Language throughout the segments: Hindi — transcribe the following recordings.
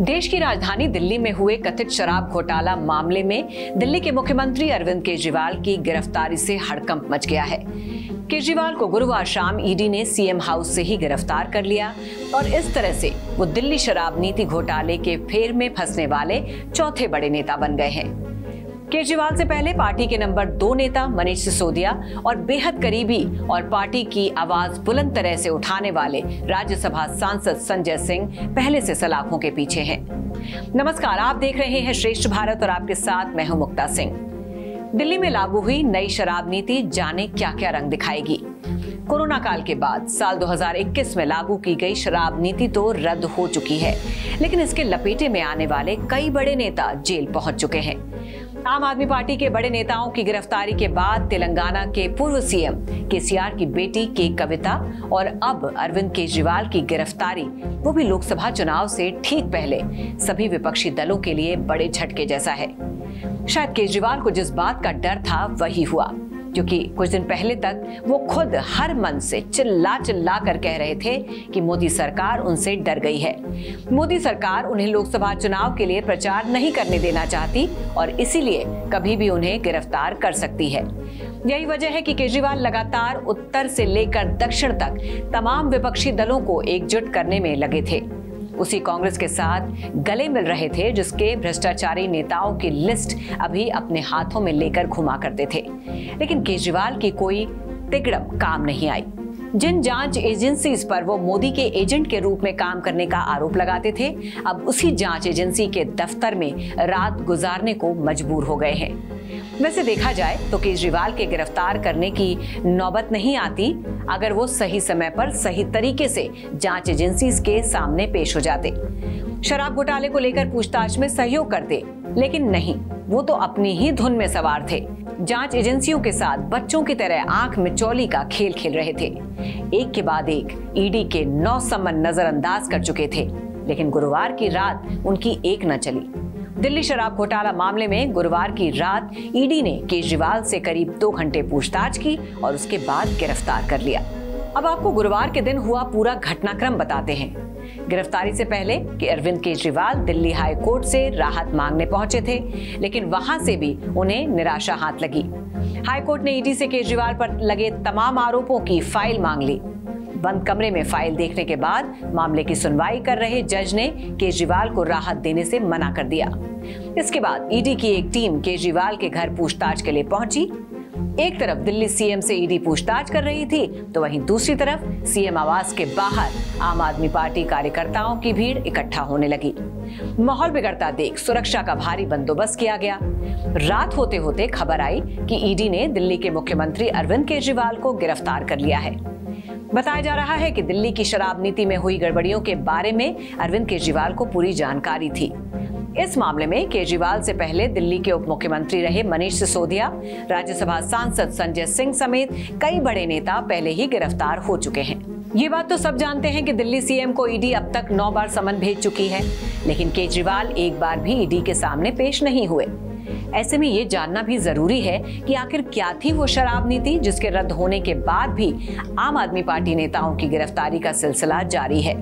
देश की राजधानी दिल्ली में हुए कथित शराब घोटाला मामले में दिल्ली के मुख्यमंत्री अरविंद केजरीवाल की गिरफ्तारी से हड़कंप मच गया है। केजरीवाल को गुरुवार शाम ईडी ने सीएम हाउस से ही गिरफ़्तार कर लिया और इस तरह से वो दिल्ली शराब नीति घोटाले के फेर में फंसने वाले चौथे बड़े नेता बन गए हैं। केजरीवाल से पहले पार्टी के नंबर दो नेता मनीष सिसोदिया और बेहद करीबी और पार्टी की आवाज़ बुलंद तरह से उठाने वाले राज्यसभा सांसद संजय सिंह पहले से सलाखों के पीछे हैं। नमस्कार, आप देख रहे हैं श्रेष्ठ भारत और आपके साथ मैं हूँ मुक्ता सिंह। दिल्ली में लागू हुई नई शराब नीति जाने क्या क्या रंग दिखाएगी? कोरोना काल के बाद साल 2021 में लागू की गई शराब नीति तो रद्द हो चुकी है, लेकिन इसके लपेटे में आने वाले कई बड़े नेता जेल पहुँच चुके हैं। आम आदमी पार्टी के बड़े नेताओं की गिरफ्तारी के बाद तेलंगाना के पूर्व सीएम केसीआर की बेटी के कविता और अब अरविंद केजरीवाल की गिरफ्तारी, वो भी लोकसभा चुनाव से ठीक पहले। सभी विपक्षी दलों के लिए बड़े झटके जैसा है। शायद केजरीवाल को जिस बात का डर था, वही हुआ। क्योंकि कुछ दिन पहले तक वो खुद हर मन से चिल्ला चिल्ला कर कह रहे थे कि मोदी सरकार उनसे डर गई है। मोदी सरकार उन्हें लोकसभा चुनाव के लिए प्रचार नहीं करने देना चाहती और इसीलिए कभी भी उन्हें गिरफ़्तार कर सकती है। यही वजह है कि केजरीवाल लगातार उत्तर से लेकर दक्षिण तक तमाम विपक्षी दलों को एकजुट करने में लगे थे। उसी कांग्रेस के साथ गले मिल रहे थे, जिसके भ्रष्टाचारी नेताओं की लिस्ट अभी अपने हाथों में लेकर घुमा करते थे। लेकिन केजरीवाल की कोई तिगड़म काम नहीं आई। जिन जाँच एजेंसीज पर वो मोदी के एजेंट के रूप में काम करने का आरोप लगाते थे, अब उसी जाँच एजेंसी के दफ्तर में रात गुजारने को मजबूर हो गए हैं। वैसे देखा जाए तो केजरीवाल के गिरफ़्तार करने की नौबत नहीं आती, अगर वो सही समय पर सही तरीके से जाँच एजेंसी के सामने पेश हो जाते। शराब घोटाले को लेकर पूछताछ में सहयोग करते, लेकिन नहीं, वो तो अपनी ही धुन में सवार थे। जाँच एजेंसियों के साथ बच्चों की तरह आँख चौली का खेल खेल रहे थे। एक के बाद एक, ईडी के नौ सम्मन नजरअंदाज कर चुके थे, लेकिन गुरुवार की रात उनकी एक न चली। दिल्ली शराब घोटाला मामले में गुरुवार की रात ईडी ने केजरीवाल से करीब दो घंटे पूछताछ की और उसके बाद गिरफ़्तार कर लिया। अब आपको गुरुवार के दिन हुआ पूरा घटनाक्रम बताते हैं। गिरफ्तारी से पहले कि अरविंद केजरीवाल दिल्ली हाई कोर्ट से राहत मांगने पहुँचे थे, लेकिन वहाँ से भी उन्हें निराशा हाथ लगी। हाई कोर्ट ने ईडी से केजरीवाल पर लगे तमाम आरोपों की फ़ाइल मांग ली। बंद कमरे में फ़ाइल देखने के बाद मामले की सुनवाई कर रहे जज ने केजरीवाल को राहत देने से मना कर दिया। इसके बाद ईडी की एक टीम केजरीवाल के घर पूछताछ के लिए पहुँची। एक तरफ़ दिल्ली सीएम से ईडी पूछताछ कर रही थी तो वहीं दूसरी तरफ़ सीएम आवास के बाहर आम आदमी पार्टी कार्यकर्ताओं की भीड़ इकट्ठा होने लगी। माहौल बिगड़ता देख सुरक्षा का भारी बंदोबस्त किया गया। रात होते होते खबर आई कि ईडी ने दिल्ली के मुख्यमंत्री अरविंद केजरीवाल को गिरफ़्तार कर लिया है। बताया जा रहा है कि दिल्ली की शराब नीति में हुई गड़बड़ियों के बारे में अरविंद केजरीवाल को पूरी जानकारी थी। इस मामले में केजरीवाल से पहले दिल्ली के उप मुख्यमंत्री रहे मनीष सिसोदिया, राज्यसभा सांसद संजय सिंह समेत कई बड़े नेता पहले ही गिरफ़्तार हो चुके हैं। ये बात तो सब जानते हैं कि दिल्ली सीएम को ईडी अब तक नौ बार समन भेज चुकी है, लेकिन केजरीवाल एक बार भी ईडी के सामने पेश नहीं हुए। ऐसे में ये जानना भी ज़रूरी है कि आखिर क्या थी वो शराब नीति, जिसके रद्द होने के बाद भी आम आदमी पार्टी नेताओं की गिरफ्तारी का सिलसिला जारी है।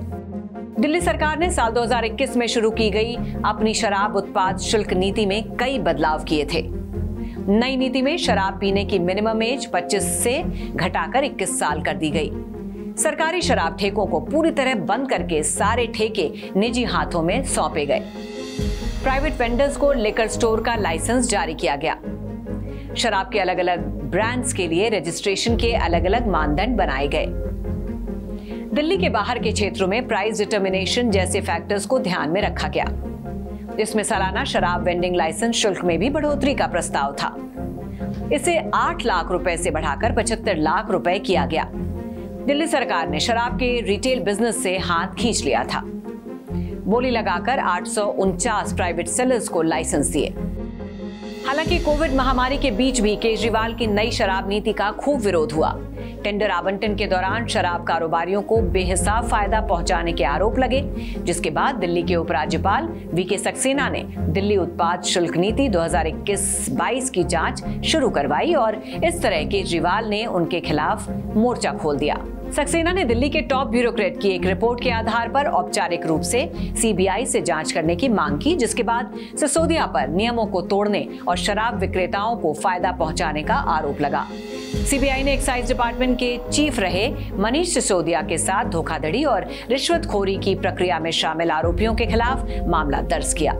दिल्ली सरकार ने साल 2021 में शुरू की गई अपनी शराब उत्पाद शुल्क नीति में कई बदलाव किए थे। नई नीति में शराब पीने की मिनिमम एज 25 से घटाकर 21 साल कर दी गई। सरकारी शराब ठेकों को पूरी तरह बंद करके सारे ठेके निजी हाथों में सौंपे गए। प्राइवेट वेंडर्स को लेकर स्टोर का लाइसेंस जारी किया गया। शराब के अलग अलग ब्रांड्स के लिए रजिस्ट्रेशन के अलग अलग मानदंड बनाए गए। दिल्ली के बाहर के क्षेत्रों में प्राइस डिटर्मिनेशन जैसे फैक्टर्स को ध्यान में रखा गया। इसमें सालाना शराब वेंडिंग लाइसेंस शुल्क में भी बढ़ोतरी का प्रस्ताव था। इसे 8 लाख रुपए से बढ़ाकर 75 लाख रुपए किया गया। दिल्ली सरकार ने शराब के रिटेल बिज़नेस से हाथ खींच लिया था। बोली लगाकर आठ प्राइवेट सेलर्स को लाइसेंस दिए। हालाँकि कोविड महामारी के बीच भी केजरीवाल की नई शराब नीति का खूब विरोध हुआ। टेंडर आवंटन के दौरान शराब कारोबारियों को बेहिसाब फ़ायदा पहुँचाने के आरोप लगे, जिसके बाद दिल्ली के उपराज्यपाल वी के सक्सेना ने दिल्ली उत्पाद शुल्क नीति 2021-22 की जाँच शुरू करवाई और इस तरह केजरीवाल ने उनके खिलाफ मोर्चा खोल दिया। सक्सेना ने दिल्ली के टॉप ब्यूरोक्रेट की एक रिपोर्ट के आधार पर औपचारिक रूप से सीबीआई से जाँच करने की मांग की, जिसके बाद सिसोदिया पर नियमों को तोड़ने और शराब विक्रेताओं को फ़ायदा पहुँचाने का आरोप लगा। सीबीआई ने एक्साइज डिपार्टमेंट के चीफ रहे मनीष सिसोदिया के साथ धोखाधड़ी और रिश्वतखोरी की प्रक्रिया में शामिल आरोपियों के खिलाफ मामला दर्ज किया।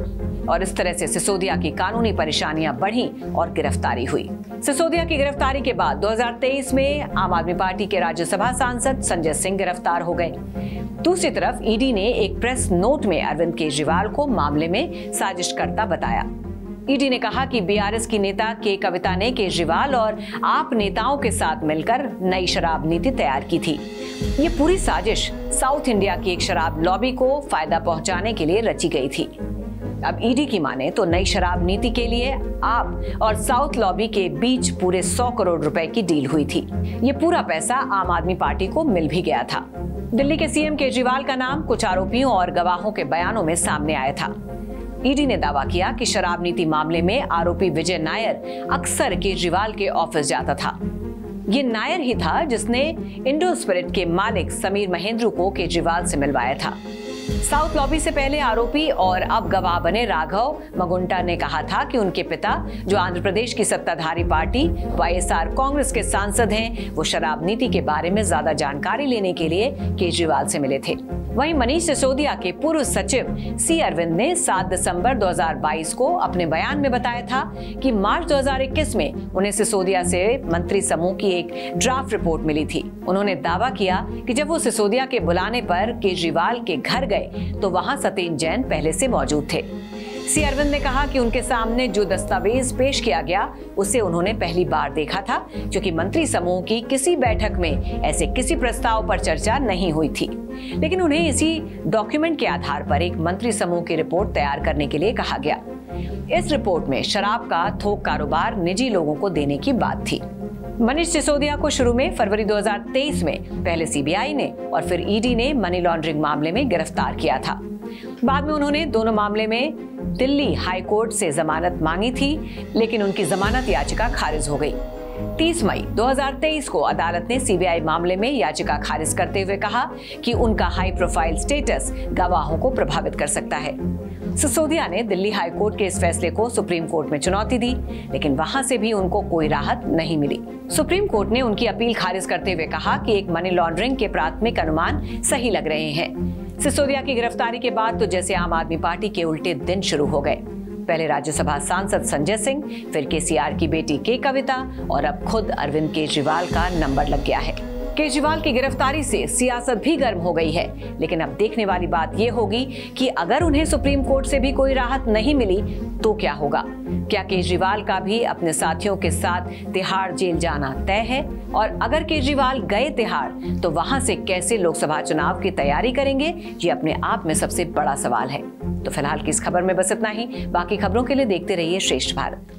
और इस तरह से सिसोदिया की कानूनी परेशानियाँ बढ़ी और गिरफ्तारी हुई। सिसोदिया की गिरफ्तारी के बाद 2023 में आम आदमी पार्टी के राज्यसभा सांसद संजय सिंह गिरफ़्तार हो गए। दूसरी तरफ़ ईडी ने एक प्रेस नोट में अरविंद केजरीवाल को मामले में साजिशकर्ता बताया। ईडी ने कहा कि बीआरएस की नेता के कविता ने केजरीवाल और आप नेताओं के साथ मिलकर नई शराब नीति तैयार की थी। ये पूरी साजिश साउथ इंडिया की एक शराब लॉबी को फ़ायदा पहुँचाने के लिए रची गई थी। अब ईडी की माने तो नई शराब नीति के लिए आप और साउथ लॉबी के बीच पूरे 100 करोड़ रुपए की डील हुई थी। ये पूरा पैसा आम आदमी पार्टी को मिल भी गया था। दिल्ली के सीएम केजरीवाल का नाम कुछ आरोपियों और गवाहों के बयानों में सामने आया था। ईडी ने दावा किया कि शराब नीति मामले में आरोपी विजय नायर अक्सर केजरीवाल के ऑफ़िस जाता था। ये नायर ही था जिसने इंडो स्पिरिट के मालिक समीर महेंद्र को केजरीवाल से मिलवाया था। साउथ लॉबी से पहले आरोपी और अब गवाह बने राघव। मगुंटा ने कहा था कि उनके पिता, जो आंध्र प्रदेश की सत्ताधारी पार्टी, वाईएसआर कांग्रेस के सांसद हैं, वो शराब नीति के बारे में ज़्यादा जानकारी लेने के लिए केजरीवाल से मिले थे। वहीं मनीष सिसोदिया के पूर्व सचिव सी अरविंद ने 7 दिसंबर 2022 को अपने बयान में बताया था कि मार्च 2021 में उन्हें सिसोदिया से मंत्री समूह की एक ड्राफ्ट रिपोर्ट मिली थी। उन्होंने दावा किया कि जब वो सिसोदिया के बुलाने पर केजरीवाल के घर गए तो वहाँ सत्येन जैन पहले से मौजूद थे। सी अरविंद ने कहा कि उनके सामने जो दस्तावेज़ पेश किया गया, उसे उन्होंने पहली बार देखा था क्योंकि मंत्री समूह की किसी बैठक में ऐसे किसी प्रस्ताव पर चर्चा नहीं हुई थी। लेकिन उन्हें इसी डॉक्यूमेंट के आधार पर एक मंत्री समूह की रिपोर्ट तैयार करने के लिए कहा गया। इस रिपोर्ट में शराब का थोक कारोबार निजी लोगों को देने की बात थी। मनीष सिसोदिया को शुरू में फरवरी 2023 में पहले सीबीआई ने और फिर ईडी ने मनी लॉन्ड्रिंग मामले में गिरफ़्तार किया था। बाद में उन्होंने दोनों मामले में दिल्ली हाई कोर्ट से जमानत मांगी थी, लेकिन उनकी जमानत याचिका खारिज हो गई। 30 मई 2023 को अदालत ने सीबीआई मामले में याचिका खारिज करते हुए कहा कि उनका हाई प्रोफ़ाइल स्टेटस गवाहों को प्रभावित कर सकता है। सिसोदिया ने दिल्ली हाई कोर्ट के इस फैसले को सुप्रीम कोर्ट में चुनौती दी, लेकिन वहाँ से भी उनको कोई राहत नहीं मिली। सुप्रीम कोर्ट ने उनकी अपील खारिज करते हुए कहा कि एक मनी लॉन्ड्रिंग के प्राथमिक अनुमान सही लग रहे हैं। सिसोदिया की गिरफ्तारी के बाद तो जैसे आम आदमी पार्टी के उल्टे दिन शुरू हो गए। पहले राज्यसभा सांसद संजय सिंह, फिर केसीआर की बेटी के कविता, और अब खुद अरविंद केजरीवाल का नंबर लग गया है। केजरीवाल की गिरफ्तारी से सियासत भी गर्म हो गई है। लेकिन अब देखने वाली बात यह होगी कि अगर उन्हें सुप्रीम कोर्ट से भी कोई राहत नहीं मिली तो क्या होगा? क्या केजरीवाल का भी अपने साथियों के साथ तिहाड़ जेल जाना तय है? और अगर केजरीवाल गए तिहाड़ तो वहाँ से कैसे लोकसभा चुनाव की तैयारी करेंगे? ये अपने आप में सबसे बड़ा सवाल है। तो फ़िलहाल की इस खबर में बस इतना ही। बाकी खबरों के लिए देखते रहिए श्रेष्ठ भारत।